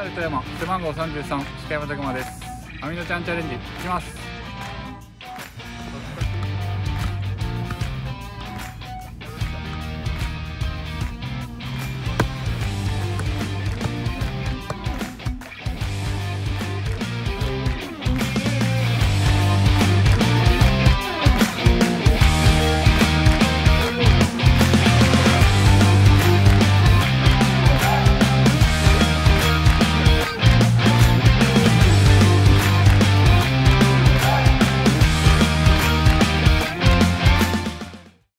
ル富山背番号33鹿山拓馬です。アミノちゃんチャレンジいきます。